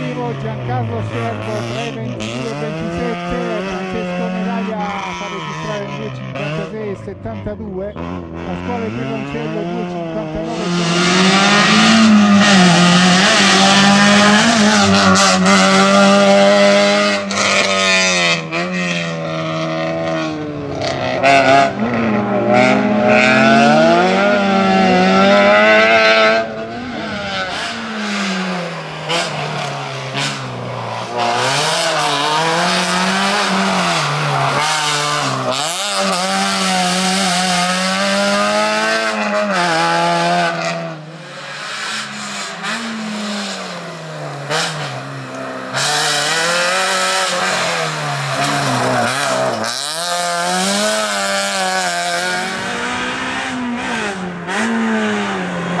arrivo Giancarlo Scerbo 3.22.27 Francesco Medaglia fa registrare il 2.56.72 Pasquale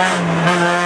Thank you.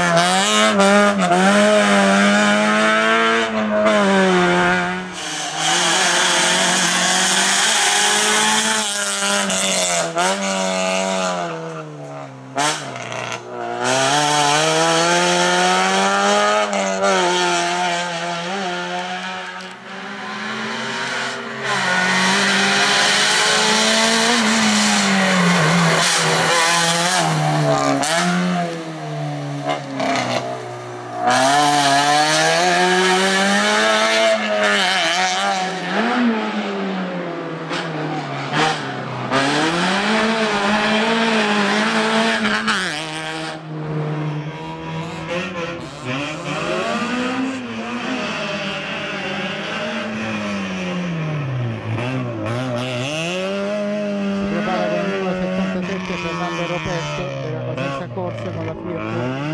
吃饱了可以